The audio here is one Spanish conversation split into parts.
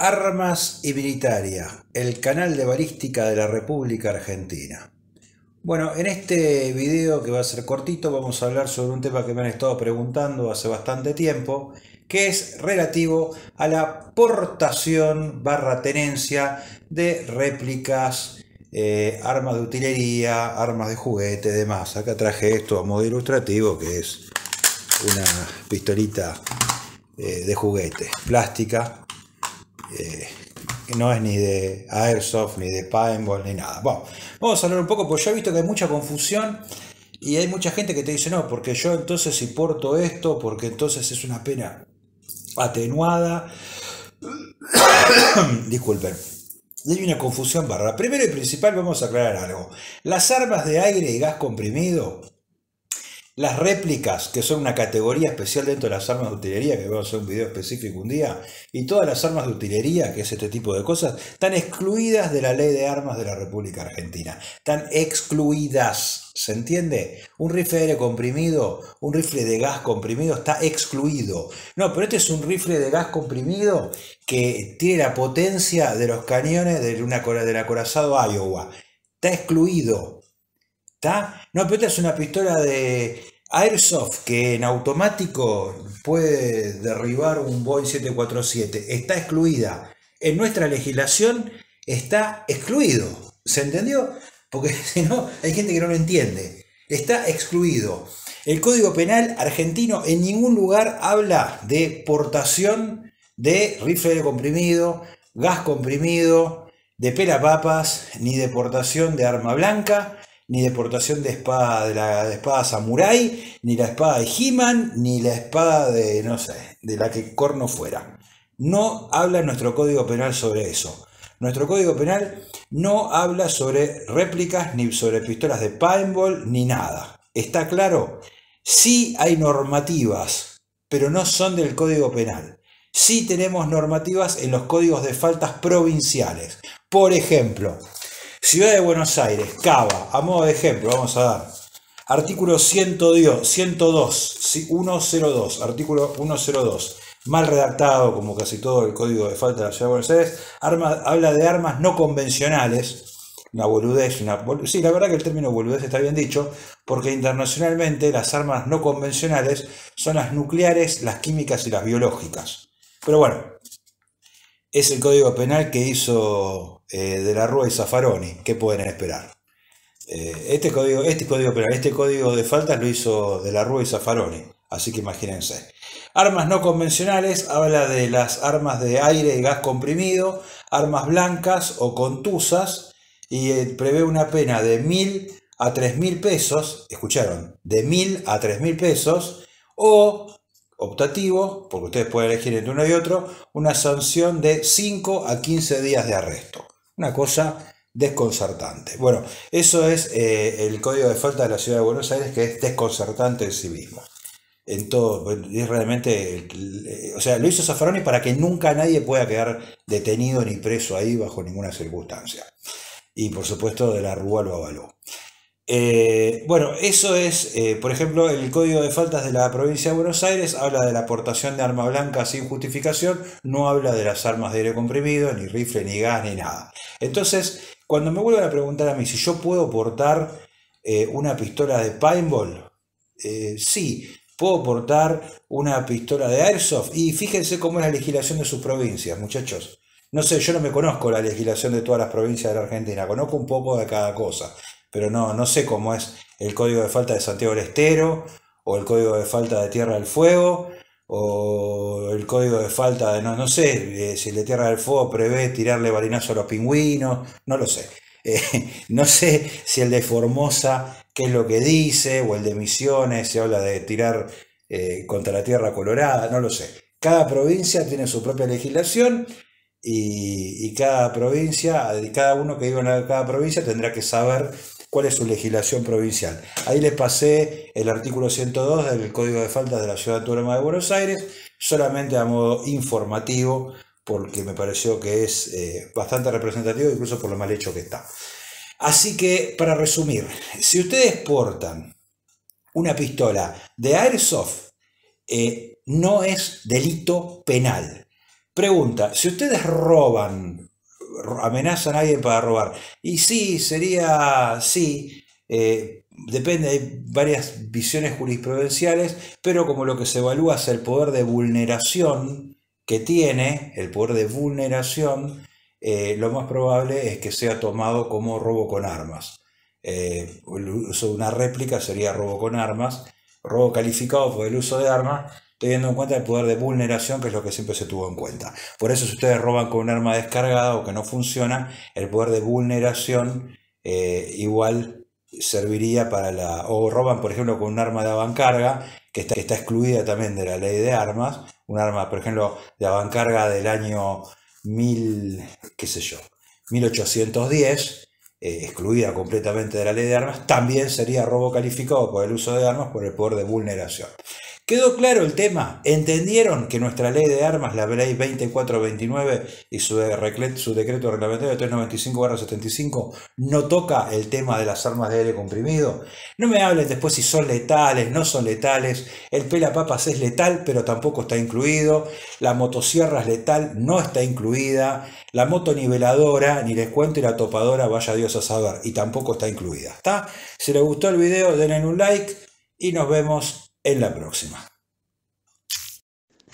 Armas y Militaria, el canal de balística de la República Argentina. Bueno, en este video que va a ser cortito vamos a hablar sobre un tema que me han estado preguntando hace bastante tiempo, que es relativo a la portación barra tenencia de réplicas, eh, armas de utilería, armas de juguete, demás. Acá traje esto a modo ilustrativo, que es una pistolita eh, de juguete, plástica, no es ni de Airsoft, ni de Paintball, ni nada. Bueno, vamos a hablar un poco, porque yo he visto que hay mucha confusión y hay mucha gente que te dice, no, porque yo entonces si porto esto, porque entonces es una pena atenuada. Disculpen. Hay una confusión barra. Primero y principal vamos a aclarar algo. Las armas de aire y gas comprimido las réplicas, que son una categoría especial dentro de las armas de utilería, que vamos a hacer un video específico un día, y todas las armas de utilería, que es este tipo de cosas, están excluidas de la ley de armas de la República Argentina. Están excluidas, ¿se entiende? Un rifle de comprimido, un rifle de gas comprimido está excluido. No, pero este es un rifle de gas comprimido que tiene la potencia de los cañones de una, del acorazado Iowa. Está excluido. ¿Está? No, pero esta es una pistola de Airsoft que en automático puede derribar un Boeing 747. Está excluida. En nuestra legislación está excluido. ¿Se entendió? Porque si no, hay gente que no lo entiende. Está excluido. El Código Penal argentino en ningún lugar habla de portación de rifle comprimido, gas comprimido, de pelapapas, ni de portación de arma blanca, ni deportación de espada, de la espada samurai, ni la espada de He-Man, ni la espada de, no sé, de la que corno fuera. No habla nuestro código penal sobre eso. Nuestro código penal no habla sobre réplicas, ni sobre pistolas de paintball, ni nada. ¿Está claro? Sí hay normativas, pero no son del código penal. Sí tenemos normativas en los códigos de faltas provinciales. Por ejemplo, Ciudad de Buenos Aires, Cava, a modo de ejemplo, vamos a dar. Artículo 102, 102, 102, artículo 102. Mal redactado, como casi todo el código de falta de la Ciudad de Buenos Aires. habla de armas no convencionales. Una boludez, sí, la verdad que el término boludez está bien dicho, porque internacionalmente las armas no convencionales son las nucleares, las químicas y las biológicas. Pero bueno, es el código penal que hizo eh, de la Rúa y Zaffaroni. ¿Qué pueden esperar? Eh, este, código, este código penal, este código de faltas lo hizo de la Rúa y Zaffaroni. Así que imagínense. Armas no convencionales, habla de las armas de aire y gas comprimido, armas blancas o contusas, y eh, prevé una pena de mil a tres mil pesos, escucharon, de mil a tres mil pesos, o optativo, porque ustedes pueden elegir entre uno y otro, una sanción de 5 a 15 días de arresto. Una cosa desconcertante. Bueno, eso es eh, el código de falta de la ciudad de Buenos Aires, que es desconcertante en sí mismo. En todo, es realmente, o sea, lo hizo Zaffaroni para que nunca nadie pueda quedar detenido ni preso ahí bajo ninguna circunstancia. Y por supuesto, de la Rúa lo avaló. Eh, bueno, eso es, eh, por ejemplo, el Código de Faltas de la provincia de Buenos Aires habla de la aportación de arma blanca sin justificación, no habla de las armas de aire comprimido, ni rifle, ni gas, ni nada. Entonces, cuando me vuelven a preguntar a mí si yo puedo portar eh, una pistola de paintball, sí, puedo portar una pistola de airsoft. Y fíjense cómo es la legislación de sus provincias, muchachos. No sé, yo no me conozco la legislación de todas las provincias de la Argentina, conozco un poco de cada cosa pero no, no sé cómo es el código de falta de Santiago del Estero, o el código de falta de Tierra del Fuego, o el código de falta de, no, no sé, si el de Tierra del Fuego prevé tirarle balinazo a los pingüinos, no lo sé. Eh, no sé si el de Formosa, qué es lo que dice, o el de Misiones, se habla de tirar eh, contra la Tierra Colorada, no lo sé. Cada provincia tiene su propia legislación y, y cada provincia, cada uno que vive en cada provincia tendrá que saber cuál es su legislación provincial. Ahí les pasé el artículo 102 del Código de Faltas de la Ciudad Autónoma de Buenos Aires, solamente a modo informativo, porque me pareció que es eh, bastante representativo, incluso por lo mal hecho que está. Así que, para resumir, si ustedes portan una pistola de airsoft, eh, no es delito penal Pregunta, si ustedes roban, amenazan a alguien para robar, y sí, sería, sí, eh, depende, hay varias visiones jurisprudenciales, pero como lo que se evalúa es el poder de vulneración que tiene, el poder de vulneración, eh, lo más probable es que sea tomado como robo con armas. Eh, el uso de una réplica sería robo con armas, robo calificado por el uso de armas, teniendo en cuenta el poder de vulneración, que es lo que siempre se tuvo en cuenta. Por eso si ustedes roban con un arma descargada o que no funciona, el poder de vulneración eh, igual serviría para la... o roban por ejemplo con un arma de avancarga, que está, que está excluida también de la ley de armas, un arma por ejemplo de avancarga del año 1000, qué sé yo, 1810, eh, excluida completamente de la ley de armas, también sería robo calificado por el uso de armas por el poder de vulneración. ¿Quedó claro el tema? ¿Entendieron que nuestra ley de armas, la ley 2429 y su, decreto reglamentario 395-75 no toca el tema de las armas de aire comprimido? No me hablen después si son letales, no son letales. El pelapapas es letal, pero tampoco está incluido. La motosierra es letal, no está incluida. La motoniveladora, ni les cuento, y la topadora, vaya Dios a saber, y tampoco está incluida. ¿Está? Si les gustó el video, denle un like y nos vemos en la próxima.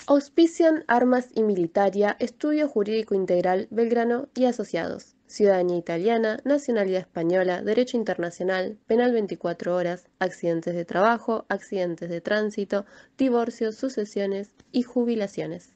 Auspician Armas y Militaria, Estudio Jurídico Integral Belgrano y Asociados. Ciudadanía italiana, nacionalidad española, derecho internacional, penal 24 horas, accidentes de trabajo, accidentes de tránsito, divorcios, sucesiones y jubilaciones.